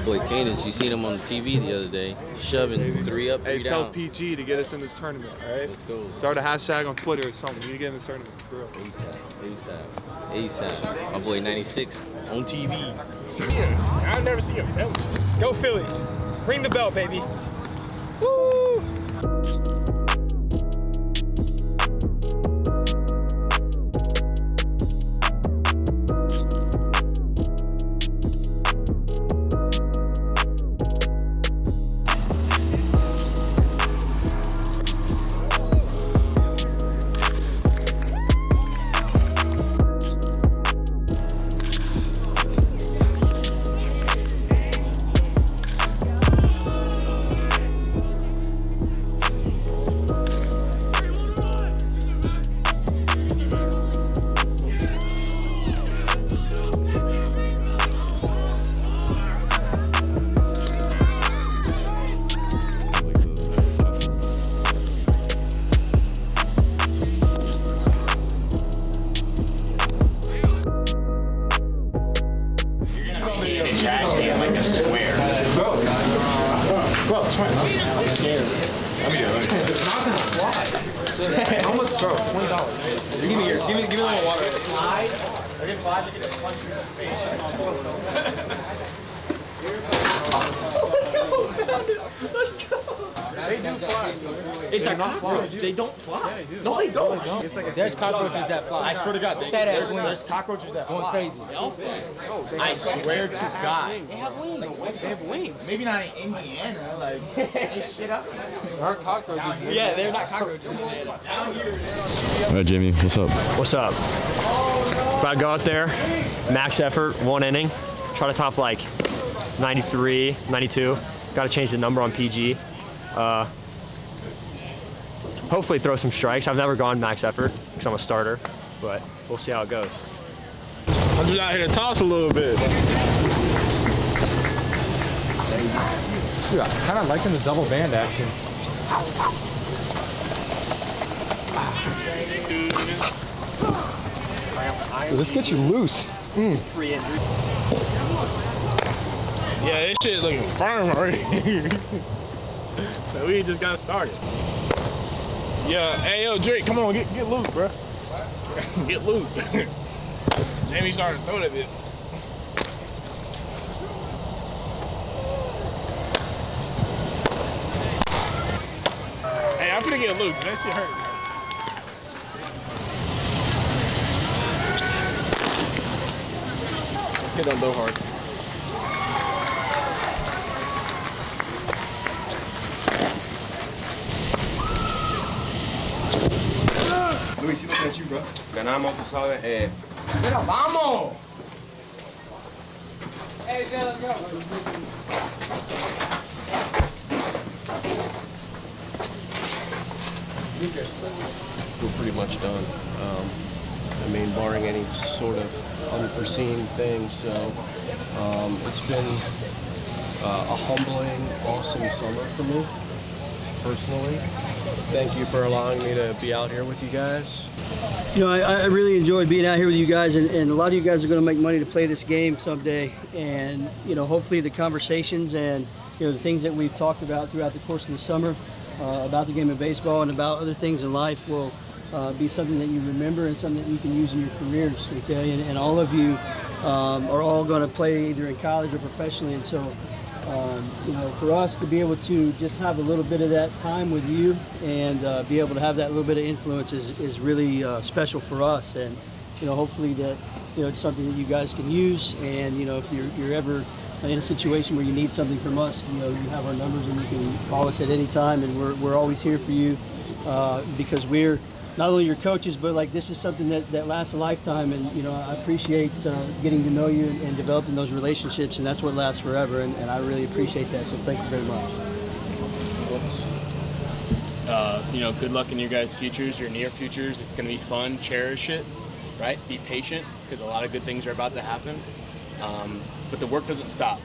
My boy Cadence, you seen him on the TV the other day, shoving three up, three Hey, tell. PG to get us in this tournament, all right? Let's go. Start a hashtag on Twitter or something. We need to get in this tournament, for real. ASAP, ASAP, ASAP. My boy 96 on TV. Yeah, I've never seen a Phillies. Go Phillies. Ring the bell, baby. In trash can like a square. Bro, try I'm scared. It's not gonna fly. How much, bro? Twenty dollars. Give me yours. Give me, give me a little water. I get flies, I get punched in the face. They do fly. It's a cockroach. They don't fly. No, they don't. It's like a There's cockroaches that fly. I swear to God, they, That there's, there's cockroaches that Going fly. crazy. I swear to God. They have wings. They have wings. Maybe not in Indiana, like they shit up. There aren't cockroaches. Yeah, they're not cockroaches. Down here. All right, Jamie, what's up? What's up? Oh, About to go out there, max effort, one inning, try to top like 93, 92. Got to change the number on PG. Uh, hopefully throw some strikes. I've never gone max effort because I'm a starter, but we'll see how it goes. I'm just out here to toss a little bit. Dude, I'm kind of liking the double band action. Dude, this gets you loose. Yeah, this shit looking firm already. so we just got started. Yeah, hey yo, Drake, come on, get get loose, bro. get loose. Jamie started to throw that bit. Hey, I'm gonna get loose. That shit hurt. Hit on go hard. Luis, looking at you, bro. Ganamos, tú sabes, eh, Mira, vamos. we're pretty much done. Um, I mean, barring any sort of unforeseen things. So um, it's been uh, a humbling, awesome summer for me, personally. Thank you for allowing me to be out here with you guys. You know, I, I really enjoyed being out here with you guys, and, and a lot of you guys are going to make money to play this game someday. And you know, hopefully, the conversations and you know the things that we've talked about throughout the course of the summer uh, about the game of baseball and about other things in life will uh, be something that you remember and something that you can use in your careers. Okay, and, and all of you um, are all going to play either in college or professionally, and so um, you know, for us to be able to just have a little bit of that time with you and uh, be able to have that little bit of influence is, is really uh, special for us. And, you know, hopefully that, you know, it's something that you guys can use. And, you know, if you're, you're ever in a situation where you need something from us, you know, you have our numbers and you can call us at any time. And we're, we're always here for you uh, because we're, not only your coaches, but like this is something that, that lasts a lifetime. And, you know, I appreciate uh, getting to know you and, and developing those relationships. And that's what lasts forever. And, and I really appreciate that. So thank you very much. Uh, you know, good luck in your guys' futures, your near futures. It's going to be fun. Cherish it, right? Be patient because a lot of good things are about to happen. Um, but the work doesn't stop.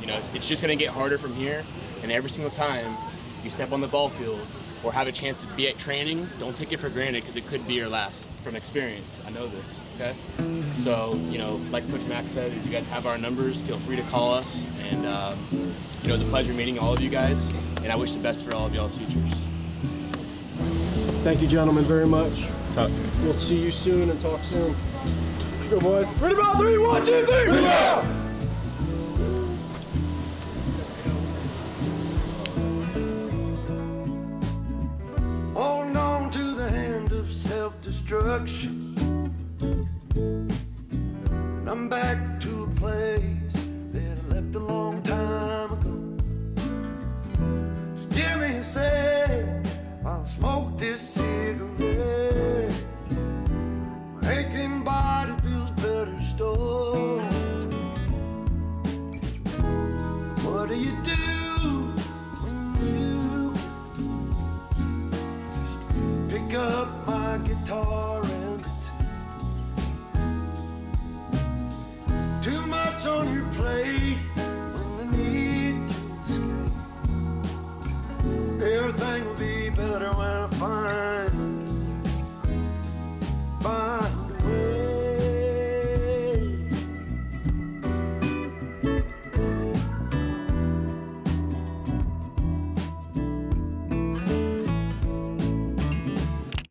You know, it's just going to get harder from here. And every single time you step on the ball field or have a chance to be at training, don't take it for granted because it could be your last from experience. I know this, okay? So, you know, like Coach Max said, you guys have our numbers. Feel free to call us And um, you know, it's a pleasure meeting all of you guys, and I wish the best for all of y'all's futures. Thank you, gentlemen, very much. Top. We'll see you soon and talk soon. Good boy. Ready about three, one, two, three. Ready self-destruction. And I'm back tall.